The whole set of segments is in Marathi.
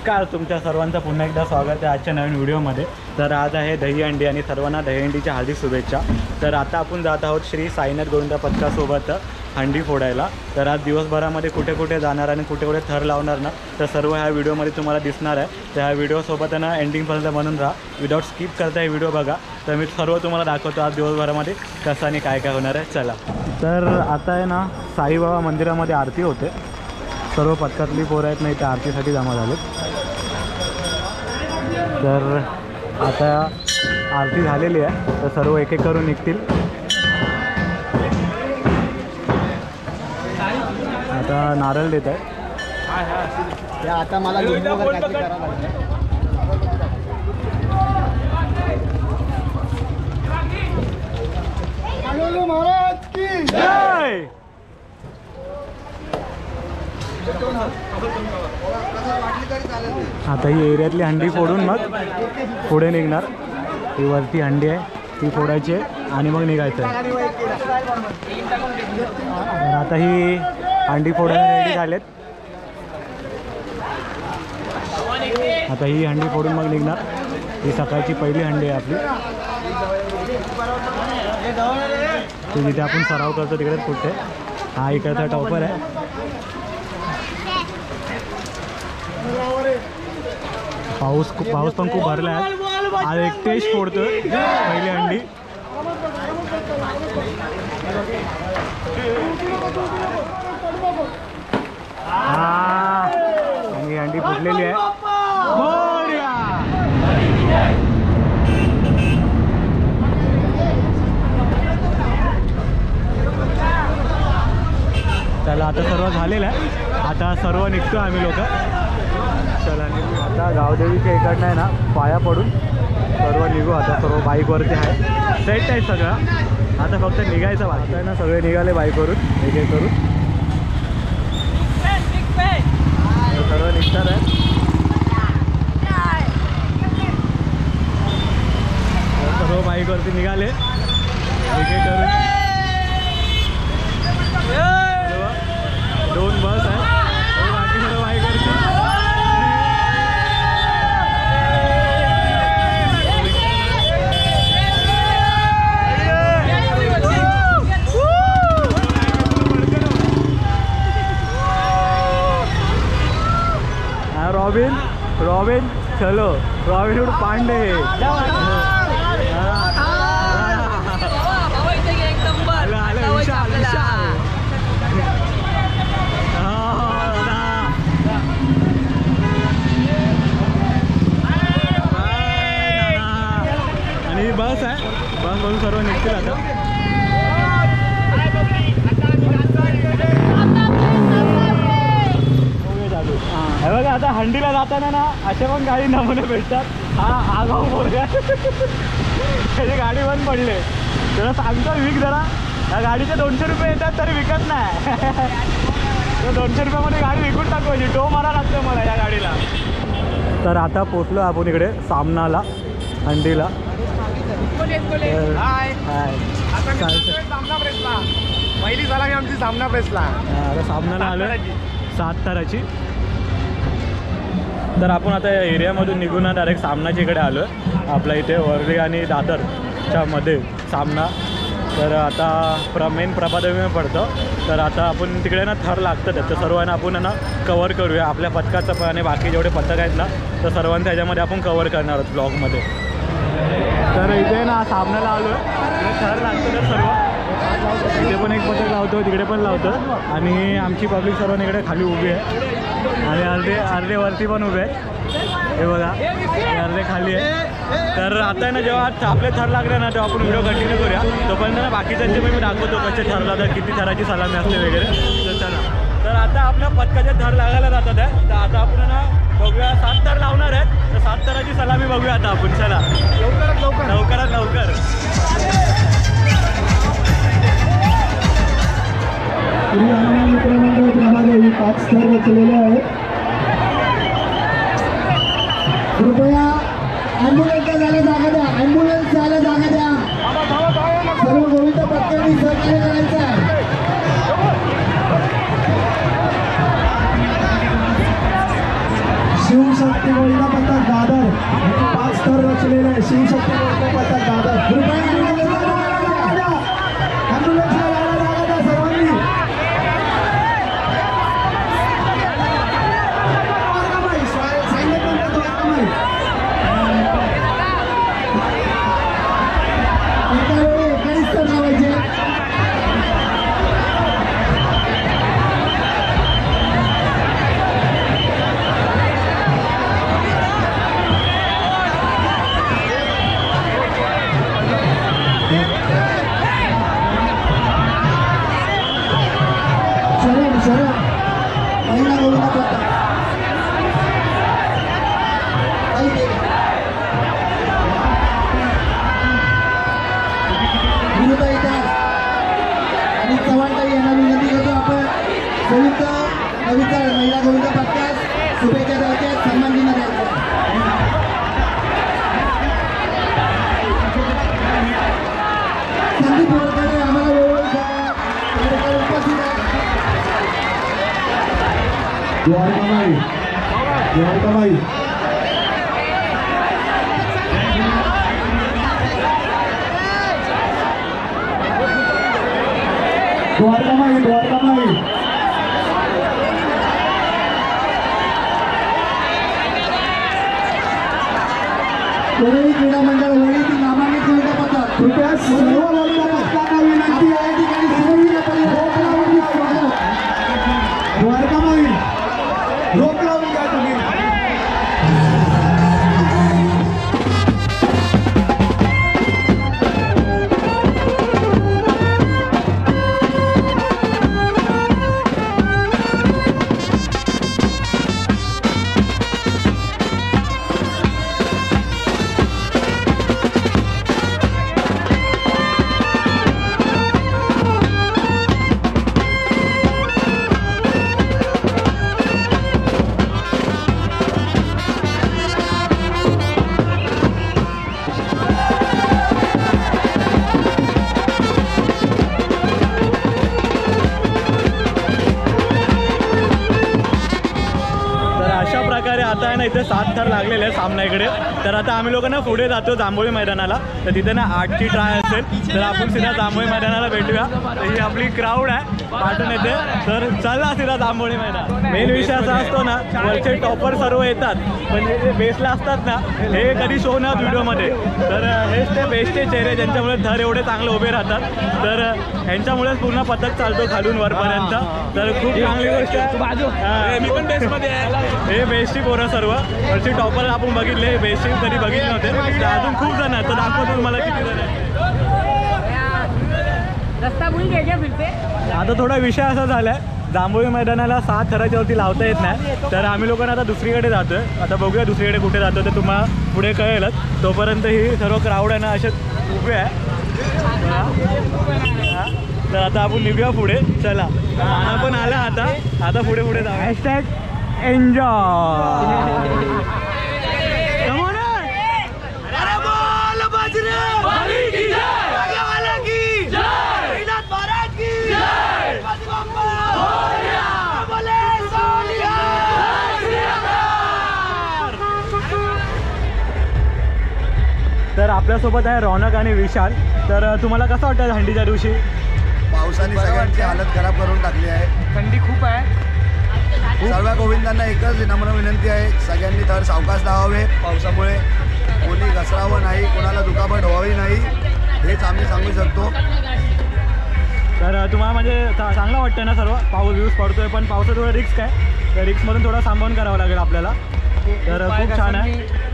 नमस्कार तुमच्या सर्वांचं पुन्हा एकदा स्वागत आहे आजच्या नवीन व्हिडिओमध्ये. तर आज आहे दहीहंडी आणि सर्वांना दहीहंडीच्या हार्दिक शुभेच्छा. तर आता आपण जात आहोत श्री साईनाथ गोविंदा पथकासोबत हंडी फोडायला. तर आज दिवसभरामध्ये कुठे कुठे जाणार आणि कुठे कुठे थर लावणार ना तर सर्व ह्या व्हिडिओमध्ये तुम्हाला दिसणार आहे. तर ह्या व्हिडिओसोबत ना एंडिंगपर्यंत म्हणून राहा. विदाऊट स्किप करता हे व्हिडिओ बघा. तर मी सर्व तुम्हाला दाखवतो आज दिवसभरामध्ये कसं आणि काय काय होणार आहे. चला. तर आता आहे ना साईबाबा मंदिरामध्ये आरती होते. सर्व पथकातली पोरं आहेत नाही त्या आरतीसाठी जमा झालेत. तर आता आरती झालेली आहे. तर सर्व एक एक करून निघतील. आता नारळ देत आहे आता मला महाराज की जय! आता ही एरियातली हंडी फोडून मग पुढे निघणार. ही वरती हंडी आहे ती फोडायची आहे आणि मग निघायचं आहे. तर आता ही हंडी फोडायला रेडी झालेत. आता ही हंडी फोडून मग निघणार. ही सकाळची पहिली हंडी आहे आपली. ते जिथे आपण सराव करतो तिकडेच कुठे हा इकडचा टॉपर आहे. पाऊस खूप पाऊस पण खूप भरला आहे. आज एकटेच फोडतो पहिली अंडी. हा. आणि ही अंडी फुटलेली आहे. त्याला चला आता सर्व झालेलं आहे. आता सर्व निघतो आम्ही लोक. आता गावदेवीच्या इकडनं आहे ना पाया पडून सर्व निघू. आता सर्व बाईकवरती आहे. सेट आहे सगळं. आता फक्त निघायचं बाकी. आहे ना सगळे निघाले बाईकवरून. एक एक करून. सर्व निघतात आहे. सर्व बाईकवरती निघाले. एक एक करून. दोन बस आहे आणि बाकी सर्व बाईकवरती हाँ रॉबिन रॉबिन चलो. रॉबिन पांडे. आणि बस आहे. बस म्हणून सर्व निघतील आता. हे बघा आता हंडीला जाताना ना असे पण गाडी नमुने भेटतात. हा आगाऊ बोलगा त्याची गाडी बंद पडले. त्याला सांगतो विक जरा. या गाडीचे दोनशे रुपये येतात तरी विकत नाही. तर दोनशे रुपयामध्ये गाडी विकून टाकवायची. टो मारा लागतो मला या गाडीला. तर आता पोचलो आपण इकडे सामनाला हंडीला. मी पहिली सलामी आमची सामना प्रेसला. सामनाला आलो सात ताराची. तर आपण आता या एरियामधून निघून डायरेक्ट सामनाच्या इकडे आलो आहे आपल्या इथे वर्ली आणि दादरच्या मध्ये सामना. तर आता प्र मेन प्रभादेवी पडतं. तर आता आपण तिकडे ना थर लागतं त्याचं सर्वांना आपण ना कवर करूया. आपल्या पथकाचं पण आणि बाकी जेवढे पथक आहेत ना तर सर्वांचं ह्याच्यामध्ये आपण कवर करणार आहोत ब्लॉगमध्ये तर इथे ना सामन्याला आलो थर लागतं तर सर्व. इथे पण एक पथक लावतो तिकडे पण लावतो आणि आमची पब्लिक सर्वांनी इकडे खाली उभी आहे. आणि अर्धे अर्धे वरती पण उभे आहे हे बघा अर्धे खाली आहे तर आता आहे ना जेव्हा आपले थर लागले ना तेव्हा आपण व्हिडिओ कंटिन्यू करूया. तोपर्यंत ना बाकीच्यांचे पण मी दाखवतो कसे थर लावतात किती थराची सलामी असते वगैरे. तर चला. तर आता आपल्या पथकाचे थर लागायला जातात आहे तर आता आपण ना बघूया सात थर लावणार आहेत. तर सात थराची सलामी बघूया आता आपण. चला. लवकरात लवकर. लवकरात लवकर. क्रमांक पाच स्तर रचलेले आहेत. अँब्युलन्सला जायला जागा द्या. अँब्युलन्स जायला जागा द्या. सर्व गोविंद पत्नी सहकार्य करायचं आहे. शिवशक्ती गोविंदा पथक दादर. पाच थर रचलेलं आहे. शिवशक्ती गोविंदा पथक दादर. कृपया Juara Tamai Juara Tamai Juara Tamai Juara Tamai Jadi kita menjalani tindaman itu kita dapat Kita semua lalu dapatkan nanti ayat ini तर आता आम्ही लोक ना पुढे जातो जांभोळी मैदानाला. तर तिथे ना आठची ट्राय असेल. तर आपण सीधा जांभोळी मैदानाला भेटूया. तर ही आपली क्राऊड आहे. पाठवून येते. तर चला सीधा जांभोळी मैदान. मेन विषय असा असतो ना वरचे टॉपर सर्व येतात. पण हे जे बेसला असतात ना हे कधी शो ना व्हिडिओमध्ये. तर हेच ते बेस्टचे चेहरे ज्यांच्यामुळे थर एवढे चांगले उभे राहतात. तर ह्यांच्यामुळेच पूर्ण पथक चालतो खालून वरपर्यंत. तर खूप चांगली गोष्ट आहे. मी पण बेसमध्ये हे बेस्टची पोरं सर्व. वरची टॉपर आपण बघितले हे कधी बघितले नव्हते तर अजून खूप जण आहेत. तर दाखवतो तुम्हाला किती जण से आता थोडा विषय असा झाला आहे जांभोळी मैदानाला सात थराच्यावरती लावता येत नाही. तर आम्ही लोकांना आता दुसरीकडे जातोय. आता बघूया दुसरीकडे कुठे जातो ते तुम्हाला पुढे कळेलच. तोपर्यंत ही सर्व क्राऊड आहे ना असे उभे आहे. तर आता आपण निघूया पुढे. चला. नाना पण आला आता. आता पुढे पुढे जाऊ हॅशटॅग एन्जॉय आपल्यासोबत आहे रौनक आणि विशाल. तर तुम्हाला कसं वाटतं थंडीच्या दिवशी? पावसाने सगळ्यांची हालत खराब करून टाकली आहे. ठंडी खूप आहे. सर्व गोविंदांना एकच नम्र विनंती आहे. सगळ्यांनी तर सावकाश लावावे. पावसामुळे कोणी घसरावं नाही कोणाला दुखापत व्हावी नाही हेच आम्ही सांगू शकतो. तर तुम्हाला म्हणजे चांगलं वाटतं ना सर्व? पाऊस बिऊस पडतोय पण पावसात थोडं रिस्क आहे. तर रिस्कमधून थोडं सांभाळून करावं लागेल आपल्याला. तर खूप छान आहे.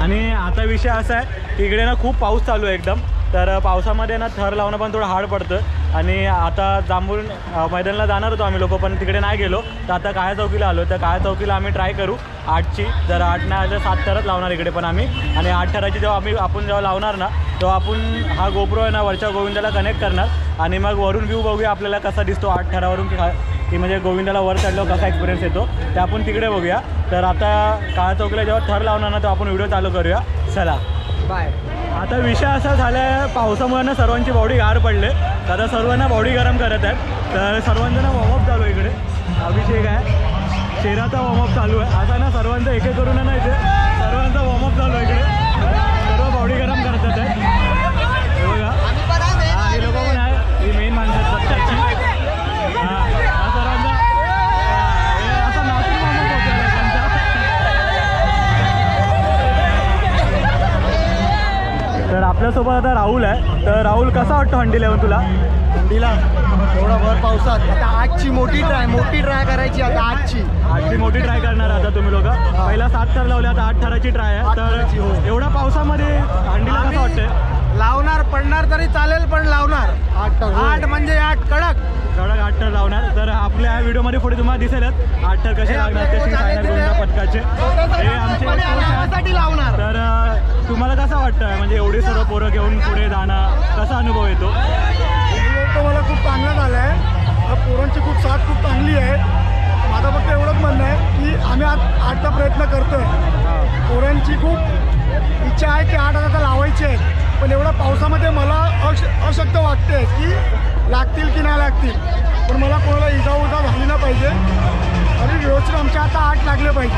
आणि आता विषय असा आहे इकडे ना खूप पाऊस चालू आहे एकदम. तर पावसामध्ये ना थर लावणं पण थोडं हार्ड पडतं. आणि आता जांभूळ अ, मैदानाला जाणार होतो आम्ही लोक पण तिकडे नाही गेलो. तर आता काळ्या चौकीला आलो. तर काळ्या चौकीला आम्ही ट्राय करू. आठची जर आठ नाही आलं सात थरच लावणार इकडे पण आम्ही. आणि आठ थराची जेव्हा आम्ही आपण जेव्हा लावणार ना तेव्हा आपण हा गोप्रो आहे ना वरच्या गोविंदाला कनेक्ट करणार. आणि मग वरून व्ह्यू बघूया आपल्याला कसा दिसतो आठ थरावरून की की म्हणजे गोविंदाला वर चढल्यावर कसा एक्सपिरियन्स येतो. ते आपण तिकडे बघूया. तर आता काळ्या चौकीला जेव्हा थर लावणार ना तेव्हा आपण व्हिडिओ चालू करूया. चला. बाय. आता विषय असा झाला आहे पावसामुळे ना सर्वांची बॉडी गार पडले. तर आता सर्वांना बॉडी गरम करत आहेत. तर सर्वांचं ना वॉर्मअप चालू आहे इकडे. अभिषेक आहे. चेहराचा वॉर्मअप चालू आहे. आता ना सर्वांचं एक एक करून ना इथे. सर्वांचा वॉर्मअप चालू आहे इकडे. आपल्यासोबत आता राहुल आहे. तर राहुल कसा वाटतो हंडी लेवून तुला? थंडीला एवढा भर पावसात. आता आजची मोठी ट्राय मोठी ट्राय करायची आता आजची. आजची मोठी ट्राय करणार आता तुम्ही लोक पहिला सात थर लावले आता आठ थराची ट्राय आहे. थराची, हो. तर एवढ्या पावसामध्ये हंडीला कसं वाटतंय? लावणार पडणार तरी चालेल पण लावणार. आठ आठ म्हणजे आठ कडक. आठ थर लावणार. तर आपल्या या व्हिडिओमध्ये पुढे तुम्हाला दिसेलच. आठ थर कसे लागणार कसे सांगणार कोणत्या पथकाचे हे आमचे लावणार. तर तुम्हाला कसं वाटतं म्हणजे एवढी सर्व पोरं घेऊन पुढे जाणं कसा अनुभव येतो? मला खूप चांगला झाला आहे पोरांची खूप साथ खूप चांगली आहे. माझं फक्त एवढंच म्हणणं आहे की आम्ही आज आठचा प्रयत्न करतोय. पोरांची खूप इच्छा आहे की आठ आता लावायचे आहेत पण एवढ्या पावसामध्ये मला अश अशक्य वाटते की लागतील की नाही लागतील. पण मला कोणाला इजा उजा झाली ना पाहिजे. आणि व्यवस्थित आमच्या आता आठ लागले पाहिजे.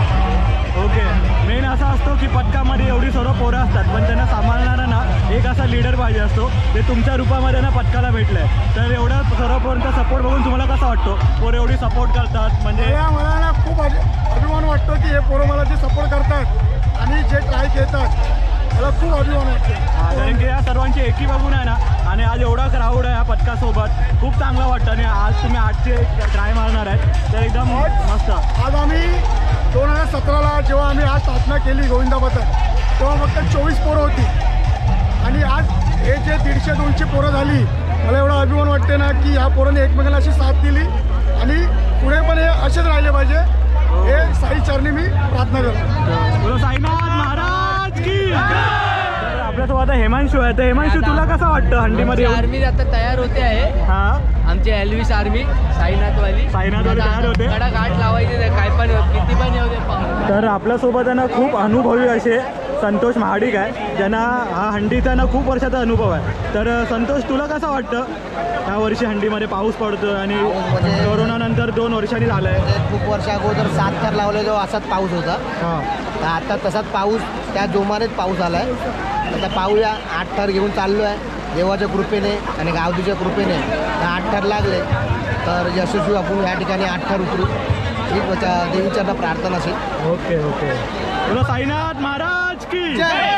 ओके. मेन असा असतो की पथकामध्ये एवढी सर्व पोरं असतात पण त्यांना सांभाळणारा ना एक असा लीडर पाहिजे असतो ते तुमच्या रूपामध्ये ना पथकाला भेटलंय. तर एवढ्या सर्व पोरांचा सपोर्ट बघून तुम्हाला कसा वाटतो? पोरं एवढी सपोर्ट करतात म्हणजे मला ना खूप अभि- अभिमान वाटतो की हे पोरं मला जे सपोर्ट करतात आणि जे ट्राय घेतात. मला खूप अभिमान वाटतो कारण की या सर्वांची एकी बघून आहे ना आणि आज एवढा क्राऊड आहे या पथकासोबत खूप चांगलं वाटतं आणि आज तुम्ही आजचे ट्राय मारणार आहे तर एकदम मस्त. आज आम्ही दोन हजार सतराला जेव्हा आम्ही आज स्थापना केली गोविंदाबद्दल तेव्हा फक्त चोवीस पोरं होती. आणि आज हे जे दीडशे दोनशे पोरं झाली मला एवढा अभिमान वाटते ना की ह्या पोरांनी एकमेकांना अशी साथ दिली आणि पुढे पण हे असेच राहिले पाहिजे. हे साई चरणी मी प्रार्थना करतो. साईनाथ महाराज! आपल्यासोबत आता हेमांशू आहे. तर हेमांशू तुला कसं वाटतं हंडीमध्ये? आर्मी आता तयार होते आहे. हा? आमची एलविस आर्मी साईनाथवाली. साईनाथवाली तयार होते? लावायचे ते काय पण किती पण येऊ दे तर आपल्यासोबत आहे ना खूप अनुभवी असे संतोष महाडिक आहे. ज्यांना हा हंडीचा ना खूप वर्षाचा अनुभव आहे. तर संतोष तुला कसं वाटतं? ह्या वर्षी हंडीमध्ये पाऊस पडतो आणि म्हणजे- कोरोनानंतर दोन वर्षांनी झालं आहे म्हणजे खूप वर्षा अगोदर सात थर लावले जेव्हा असाच पाऊस होता. हां. तर आता तसाच पाऊस त्या जोमानेच पाऊस आला आहे आता पाहूया आठ थर घेऊन चाललो आहे देवाच्या कृपेने आणि गावदीच्या कृपेने. आठ थर लागले तर यशस्वी आपण या ठिकाणी आठ थर उतरू. देवीचरना प्रार्थना असेल. Okay okay. साईनाथ महाराज. की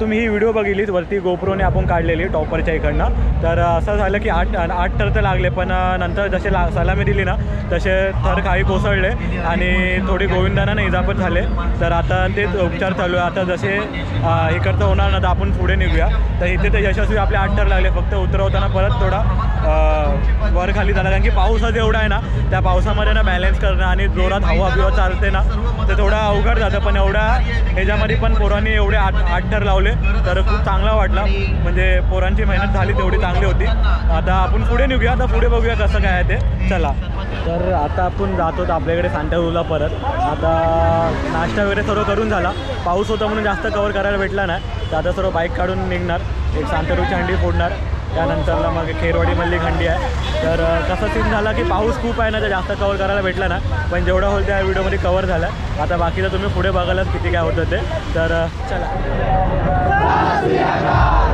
तुम्ही ही व्हिडिओ बघितलीच वरती गोप्रोने आपण काढलेली टॉपरच्या इकडनं. तर असं झालं की आठ आठ थर तर लागले पण नंतर जसे ला सलामी दिली ना तसे थर काही कोसळले आणि थोडी गोविंदाना इजा पण झाले. तर आता तेच उपचार चालू आहे. आता जसे अं, हे करता होणार ना तर आपण पुढे निघूया. तर इथे ते यशस्वी आपले आठ थर लागले. फक्त उतरवताना परत थोडा वर खाली झाला कारण की पाऊसच एवढा आहे ना त्या पावसामध्ये ना बॅलन्स करणं आणि जोरात हवा बिवा चालते ना ते थोडा अवघड जातं. पण एवढ्या ह्याच्यामध्ये पण पोरांनी एवढे आठ आठ थर लावले तर खूप चांगला वाटला. म्हणजे पोरांची मेहनत झाली तेवढी चांगली होती. आता आपण पुढे निघूया. आता पुढे बघूया कसं काय आहे ते. चला. तर आता आपण जातो आपल्याकडे सांताक्रूजला परत. आता नाश्ता वगैरे सर्व करून झाला. पाऊस होता म्हणून जास्त कवर करायला भेटला नाही. तर आता सर्व बाईक काढून निघणार. एक सांताक्रूजची हंडी फोडणार. त्यानंतरला मग खेरवाडीमधली खंडी आहे. तर कसा सीन झाला की पाऊस खूप आहे ना तर जास्त कवर करायला भेटला ना पण जेवढं होईल त्या व्हिडिओमध्ये कवर झालं. आता बाकीचं तुम्ही पुढे बघायलाच किती काय होतं ते. तर الناس فيها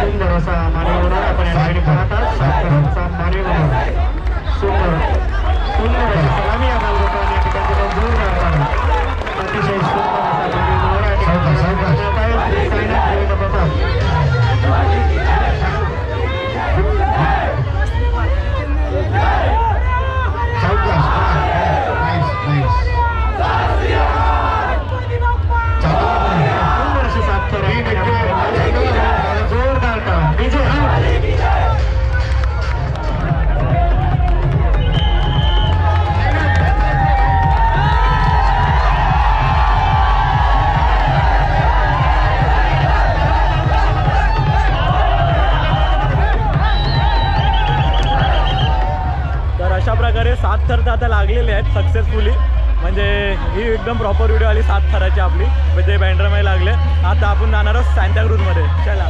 सुंदर असा मानव आपण या ठिकाणी पाहता साखरांचा मानव सुंदर सुंदर सलामी आपण या ठिकाणी अतिशय सक्सेसफुली म्हणजे ही एकदम प्रॉपर व्हिडिओ आली सात थराची आपली. म्हणजे बँड्रमाई लागले. आता आपण जाणार आहोत सांताक्रूजमध्ये चला.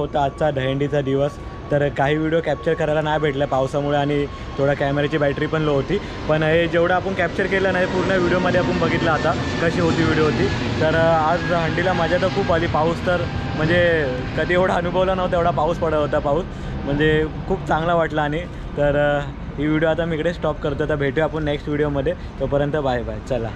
होता आजचा दहंडीचा दिवस. तर काही व्हिडिओ कॅप्चर करायला नाही भेटल्या पावसामुळे आणि थोडा कॅमेऱ्याची बॅटरी पण लो होती. पण हे जेवढं आपण कॅप्चर केलं नाही पूर्ण व्हिडिओमध्ये आपण बघितलं आता कशी होती व्हिडिओ होती. तर आज हंडीला मजा तर खूप आली. पाऊस तर म्हणजे कधी एवढा अनुभवला नव्हता एवढा पाऊस पडत होता पाऊस. म्हणजे खूप चांगला वाटला आणि तर ही व्हिडिओ आता मी इकडे स्टॉप करतो. तर भेटूया आपण नेक्स्ट व्हिडिओमध्ये तोपर्यंत बाय बाय चला.